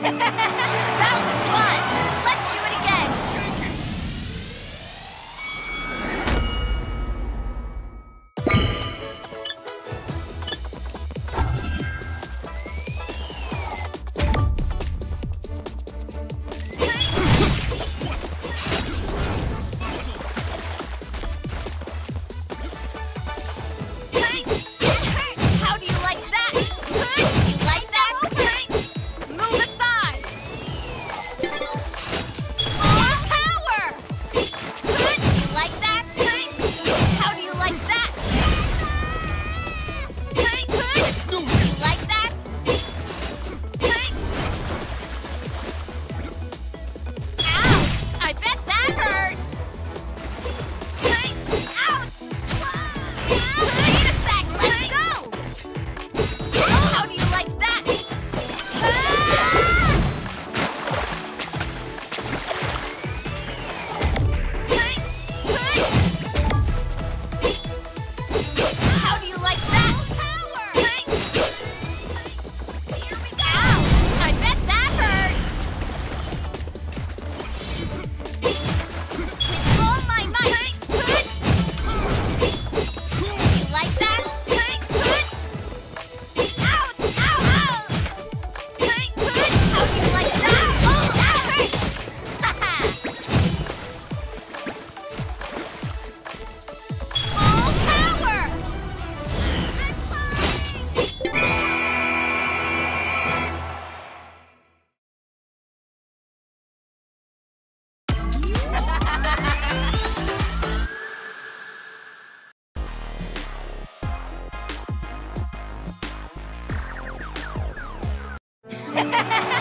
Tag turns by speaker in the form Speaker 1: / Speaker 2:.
Speaker 1: Ha ha ha! Ha ha ha!